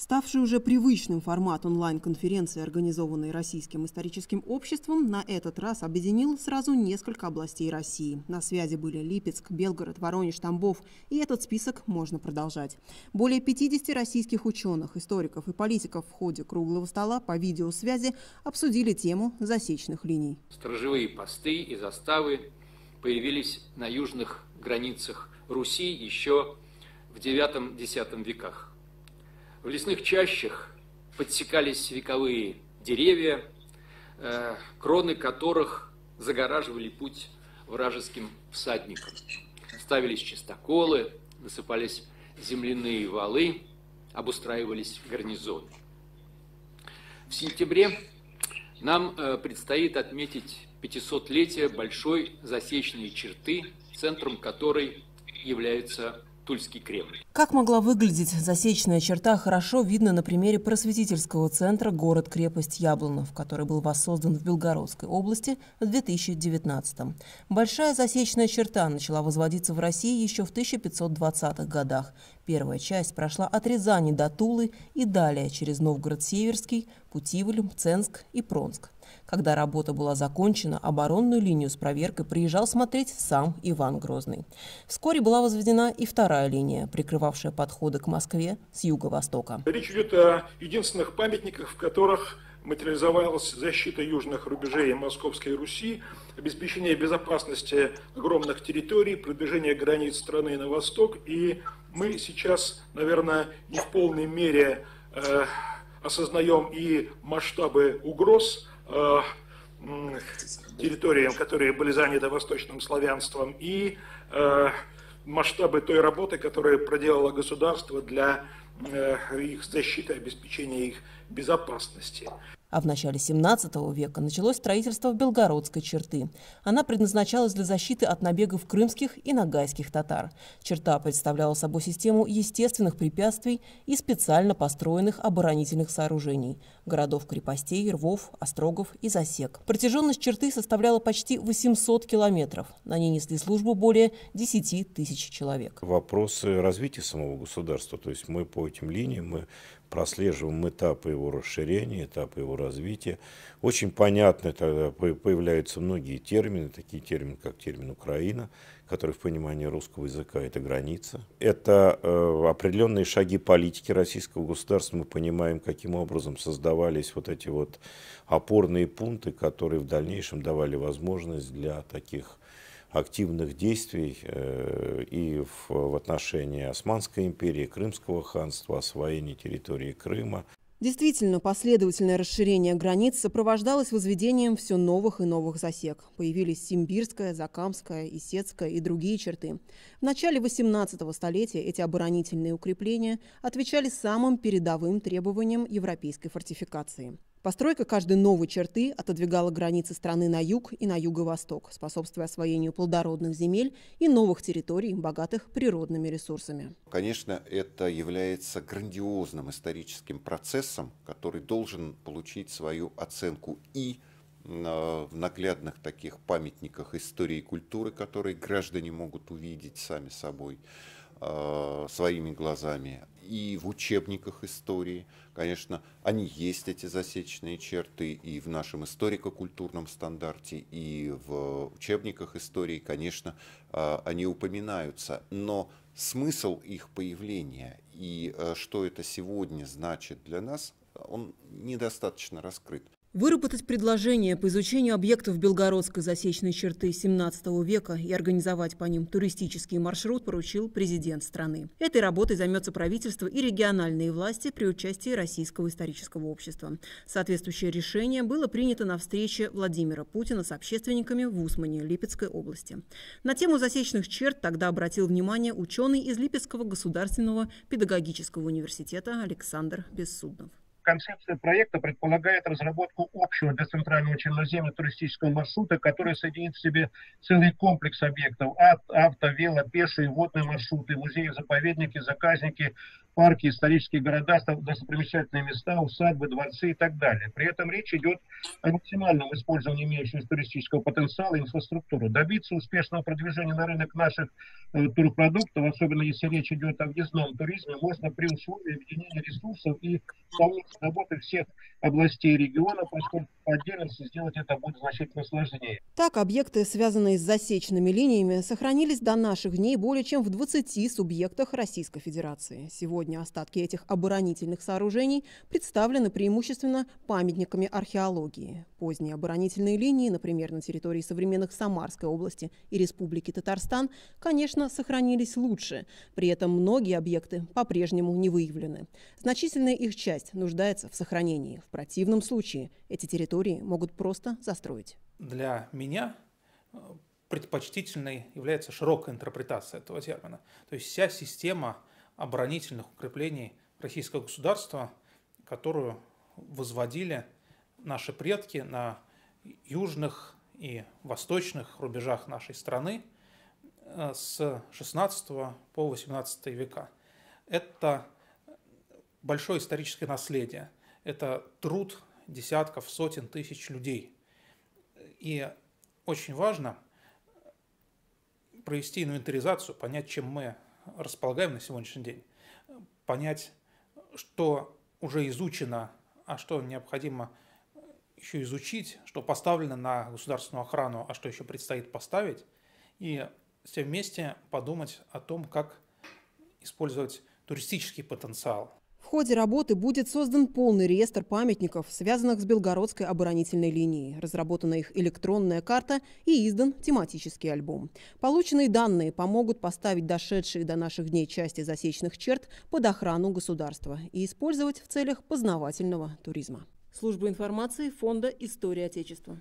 Ставший уже привычным формат онлайн-конференции, организованной Российским историческим обществом, на этот раз объединил сразу несколько областей России. На связи были Липецк, Белгород, Воронеж, Тамбов, и этот список можно продолжать. Более 50 российских ученых, историков и политиков в ходе круглого стола по видеосвязи обсудили тему засечных линий. Сторожевые посты и заставы появились на южных границах Руси еще в IX-X веках. В лесных чащах подсекались вековые деревья, э, кроны которых загораживали путь вражеским всадникам. Ставились чистоколы, высыпались земляные валы, обустраивались гарнизоны. В сентябре нам э, предстоит отметить 500-летие большой засечной черты, центром которой является Тульский Кремль. Как могла выглядеть засечная черта, хорошо видно на примере просветительского центра «Город-крепость Яблонов», который был воссоздан в Белгородской области в 2019 -м. Большая засечная черта начала возводиться в России еще в 1520-х годах. Первая часть прошла от Рязани до Тулы и далее через Новгород-Северский, Путивль, Ценск и Пронск. Когда работа была закончена, оборонную линию с проверкой приезжал смотреть сам Иван Грозный. Вскоре была возведена и вторая линия, прикрывавшая подходы к Москве с юго-востока. Речь идет о единственных памятниках, в которых материализовалась защита южных рубежей Московской Руси, обеспечение безопасности огромных территорий, продвижение границ страны на восток. И мы сейчас, наверное, не в полной мере э, осознаем и масштабы угроз, территориям, которые были заняты восточным славянством, и э, масштабы той работы, которую проделало государство для э, их защиты, обеспечения их безопасности. А в начале 17 века началось строительство Белгородской черты. Она предназначалась для защиты от набегов крымских и нагайских татар. Черта представляла собой систему естественных препятствий и специально построенных оборонительных сооружений – городов-крепостей, рвов, острогов и засек. Протяженность черты составляла почти 800 километров. На ней несли службу более 10 тысяч человек. Вопросы развития самого государства, то есть мы по этим линиям мы прослеживаем этапы его расширения, этапы его развития. Очень понятно тогда появляются многие термины, такие термины, как термин «Украина», который в понимании русского языка это граница. Это э, определенные шаги политики российского государства. Мы понимаем, каким образом создавались вот эти вот опорные пункты, которые в дальнейшем давали возможность для таких активных действий э, и в, отношении Османской империи, Крымского ханства, освоения территории Крыма. Действительно, последовательное расширение границ сопровождалось возведением все новых и новых засек. Появились Симбирская, Закамская, Исетская и другие черты. В начале 18 столетия эти оборонительные укрепления отвечали самым передовым требованиям европейской фортификации. Постройка каждой новой черты отодвигала границы страны на юг и на юго-восток, способствуя освоению плодородных земель и новых территорий, богатых природными ресурсами. Конечно, это является грандиозным историческим процессом, который должен получить свою оценку и в наглядных таких памятниках истории и культуры, которые граждане могут увидеть сами собой, э, своими глазами, и в учебниках истории. Конечно, они есть, эти засечные черты, и в нашем историко-культурном стандарте, и в учебниках истории, конечно, а, они упоминаются. Но смысл их появления и а, что это сегодня значит для нас, он недостаточно раскрыт. Выработать предложение по изучению объектов белгородской засечной черты 17 века и организовать по ним туристический маршрут поручил президент страны. Этой работой займется правительство и региональные власти при участии Российского исторического общества. Соответствующее решение было принято на встрече Владимира Путина с общественниками в Усмане, Липецкой области. На тему засечных черт тогда обратил внимание ученый из Липецкого государственного педагогического университета Александр Бессуднов. Концепция проекта предполагает разработку общего для центрального черноземья туристического маршрута, который соединит в себе целый комплекс объектов – авто, вело, пешие, водные маршруты, музеи, заповедники, заказники, парки, исторические города, достопримечательные места, усадьбы, дворцы и так далее. При этом речь идет о максимальном использовании имеющегося туристического потенциала и инфраструктуры. Добиться успешного продвижения на рынок наших э, турпродуктов, особенно если речь идет о въездном туризме, можно при условии объединения ресурсов и работы всех областей региона, поскольку по отдельности сделать это будет значительно сложнее. Так, объекты, связанные с засечными линиями, сохранились до наших дней более чем в 20 субъектах Российской Федерации. Сегодня остатки этих оборонительных сооружений представлены преимущественно памятниками археологии. Поздние оборонительные линии, например, на территории современных Самарской области и Республики Татарстан, конечно, сохранились лучше. При этом многие объекты по-прежнему не выявлены. Значительная их часть нуждается в сохранении. В противном случае эти территории могут просто застроить. Для меня э, предпочтительной является широкая интерпретация этого термина. То есть вся система оборонительных укреплений российского государства, которую возводили наши предки на южных и восточных рубежах нашей страны э, с 16 по 18 века. Это большое историческое наследие. Это труд десятков, сотен тысяч людей. И очень важно провести инвентаризацию, понять, чем мы располагаем на сегодняшний день, понять, что уже изучено, а что необходимо еще изучить, что поставлено на государственную охрану, а что еще предстоит поставить, и все вместе подумать о том, как использовать туристический потенциал ходе работы будет создан полный реестр памятников, связанных с Белгородской оборонительной линией, разработана их электронная карта и издан тематический альбом. Полученные данные помогут поставить дошедшие до наших дней части засечных черт под охрану государства и использовать в целях познавательного туризма. Служба информации Фонда «История Отечества».